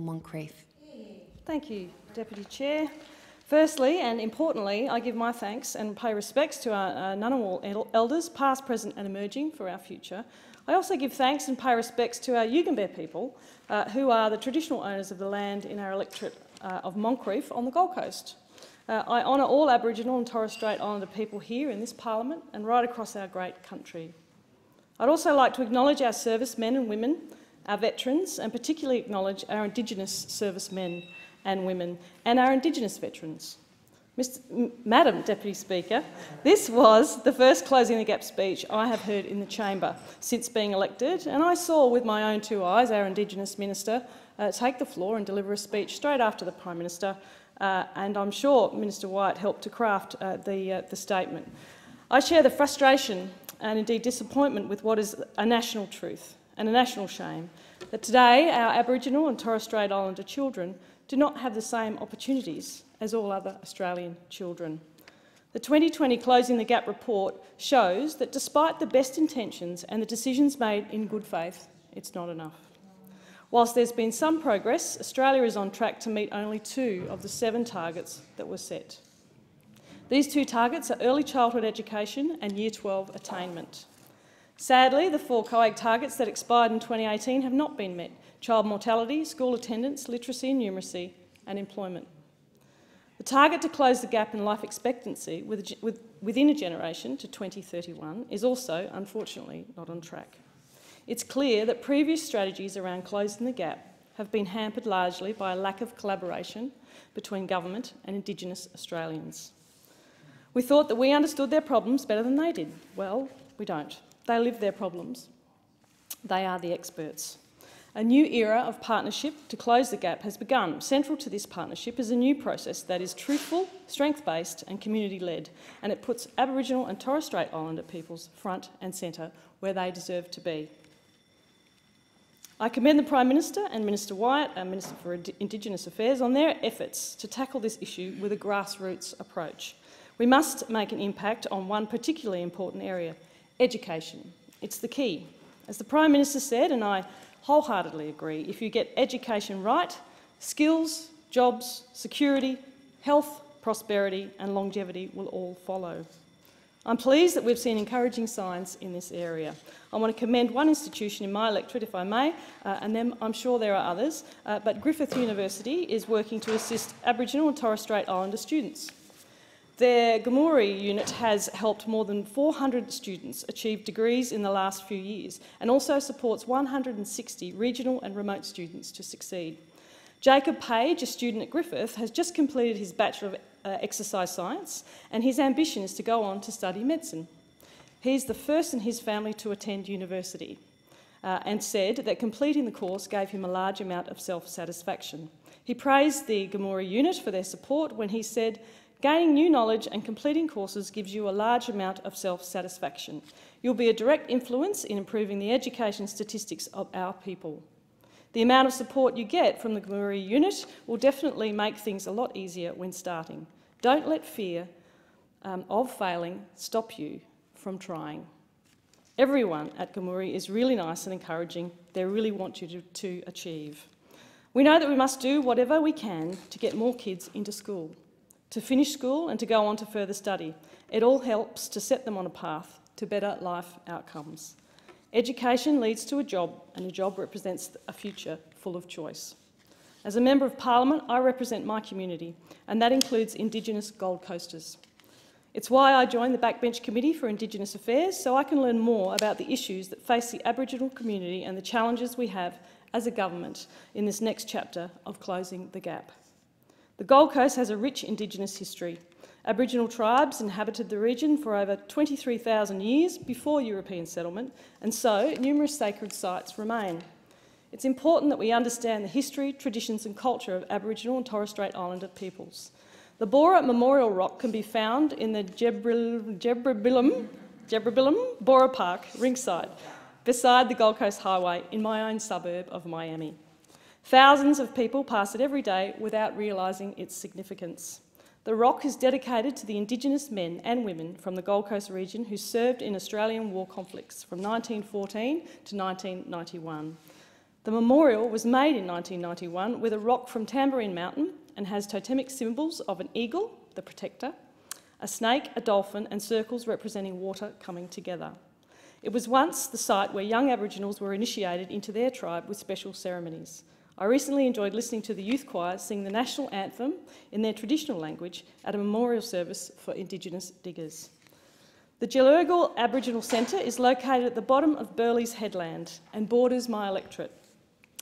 Moncrieff. Thank you, Deputy Chair. Firstly, and importantly, I give my thanks and pay respects to our uh, Ngunnawal elders, past, present and emerging, for our future. I also give thanks and pay respects to our Yugambeh people, uh, who are the traditional owners of the land in our electorate uh, of Moncrieff on the Gold Coast. Uh, I honour all Aboriginal and Torres Strait Islander people here in this parliament and right across our great country. I'd also like to acknowledge our servicemen and women, our veterans, and particularly acknowledge our Indigenous servicemen and women and our Indigenous veterans. Mr, Madam Deputy Speaker, this was the first Closing the Gap speech I have heard in the chamber since being elected, and I saw with my own two eyes our Indigenous Minister uh, take the floor and deliver a speech straight after the Prime Minister uh, and I'm sure Minister Wyatt helped to craft uh, the, uh, the statement. I share the frustration and indeed disappointment with what is a national truth and a national shame that today our Aboriginal and Torres Strait Islander children do not have the same opportunities as all other Australian children. The 2020 Closing the Gap report shows that despite the best intentions and the decisions made in good faith, it's not enough. Whilst there's been some progress, Australia is on track to meet only two of the seven targets that were set. These two targets are early childhood education and Year 12 attainment. Sadly, the four COAG targets that expired in 2018 have not been met child mortality, school attendance, literacy and numeracy, and employment. The target to close the gap in life expectancy within a generation to 2031 is also, unfortunately, not on track. It's clear that previous strategies around closing the gap have been hampered largely by a lack of collaboration between government and Indigenous Australians. We thought that we understood their problems better than they did. Well, we don't. They live their problems. They are the experts. A new era of partnership to close the gap has begun. Central to this partnership is a new process that is truthful, strength-based and community-led, and it puts Aboriginal and Torres Strait Islander peoples front and centre where they deserve to be. I commend the Prime Minister and Minister Wyatt, Minister for Indigenous Affairs, on their efforts to tackle this issue with a grassroots approach. We must make an impact on one particularly important area, education. It's the key. As the Prime Minister said, and I wholeheartedly agree, if you get education right, skills, jobs, security, health, prosperity and longevity will all follow. I'm pleased that we've seen encouraging signs in this area. I want to commend one institution in my electorate, if I may, uh, and then I'm sure there are others, uh, but Griffith University is working to assist Aboriginal and Torres Strait Islander students. Their Gumurrii unit has helped more than 400 students achieve degrees in the last few years and also supports 160 regional and remote students to succeed. Jacob Page, a student at Griffith, has just completed his Bachelor of uh, Exercise Science and his ambition is to go on to study medicine. He's the first in his family to attend university uh, and said that completing the course gave him a large amount of self-satisfaction. He praised the Gumurrii unit for their support when he said, Gaining new knowledge and completing courses gives you a large amount of self-satisfaction. You'll be a direct influence in improving the education statistics of our people. The amount of support you get from the Gumurrii unit will definitely make things a lot easier when starting. Don't let fear um, of failing stop you from trying. Everyone at Gumurrii is really nice and encouraging. They really want you to, to achieve. We know that we must do whatever we can to get more kids into school, to finish school and to go on to further study. It all helps to set them on a path to better life outcomes. Education leads to a job, and a job represents a future full of choice. As a Member of Parliament, I represent my community, and that includes Indigenous Gold Coasters. It's why I joined the Backbench Committee for Indigenous Affairs, so I can learn more about the issues that face the Aboriginal community and the challenges we have as a government in this next chapter of closing the gap. The Gold Coast has a rich Indigenous history, Aboriginal tribes inhabited the region for over 23,000 years before European settlement, and so numerous sacred sites remain. It's important that we understand the history, traditions and culture of Aboriginal and Torres Strait Islander peoples. The Bora Memorial Rock can be found in the Jebribillum, Bora Park, Ringside, beside the Gold Coast Highway in my own suburb of Miami. Thousands of people pass it every day without realising its significance. The rock is dedicated to the Indigenous men and women from the Gold Coast region who served in Australian war conflicts from 1914 to 1991. The memorial was made in 1991 with a rock from Tamborine Mountain and has totemic symbols of an eagle, the protector, a snake, a dolphin, and circles representing water coming together. It was once the site where young Aboriginals were initiated into their tribe with special ceremonies. I recently enjoyed listening to the youth choir sing the national anthem in their traditional language at a memorial service for Indigenous diggers. The Jellurgal Aboriginal Centre is located at the bottom of Burleigh's headland and borders my electorate.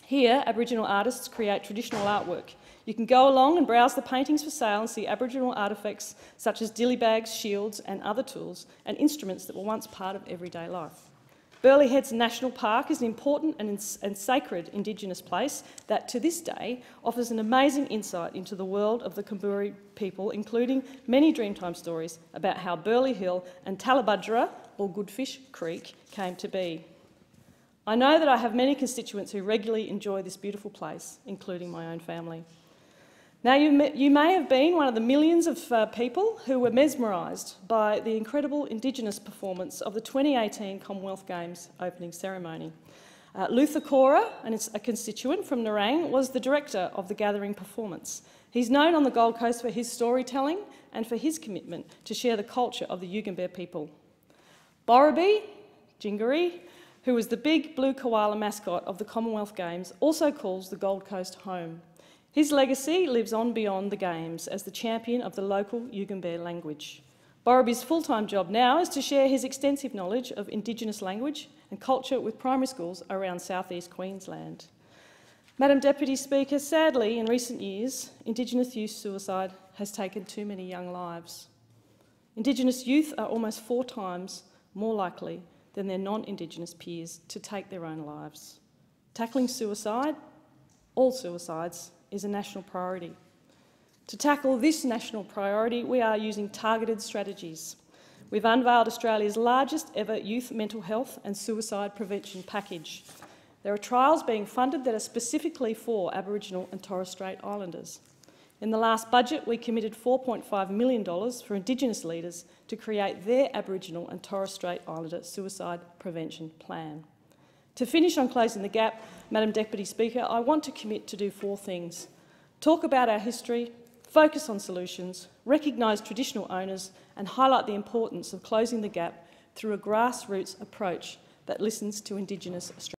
Here, Aboriginal artists create traditional artwork. You can go along and browse the paintings for sale and see Aboriginal artefacts such as dilly bags, shields, and other tools and instruments that were once part of everyday life. Burleigh Heads National Park is an important and, and, sacred Indigenous place that, to this day, offers an amazing insight into the world of the Kombumerri people, including many Dreamtime stories about how Burleigh Hill and Tallebudgera, or Goodfish Creek, came to be. I know that I have many constituents who regularly enjoy this beautiful place, including my own family. Now, you may, you may have been one of the millions of uh, people who were mesmerised by the incredible Indigenous performance of the 2018 Commonwealth Games opening ceremony. Uh, Luther Cora, and a constituent from Nerang, was the director of the gathering performance. He's known on the Gold Coast for his storytelling and for his commitment to share the culture of the Yugambeh people. Borobi, Jingari, who was the big blue koala mascot of the Commonwealth Games, also calls the Gold Coast home. His legacy lives on beyond the Games as the champion of the local Yugambeh language. Borobi's full-time job now is to share his extensive knowledge of Indigenous language and culture with primary schools around southeast Queensland. Madam Deputy Speaker, sadly, in recent years, Indigenous youth suicide has taken too many young lives. Indigenous youth are almost four times more likely than their non-Indigenous peers to take their own lives. Tackling suicide, all suicides, is a national priority. To tackle this national priority, we are using targeted strategies. We've unveiled Australia's largest ever youth mental health and suicide prevention package. There are trials being funded that are specifically for Aboriginal and Torres Strait Islanders. In the last budget, we committed $4.5 million for Indigenous leaders to create their Aboriginal and Torres Strait Islander suicide prevention plan. To finish on closing the gap, Madam Deputy Speaker, I want to commit to do four things. Talk about our history, focus on solutions, recognise traditional owners and highlight the importance of closing the gap through a grassroots approach that listens to Indigenous Australians.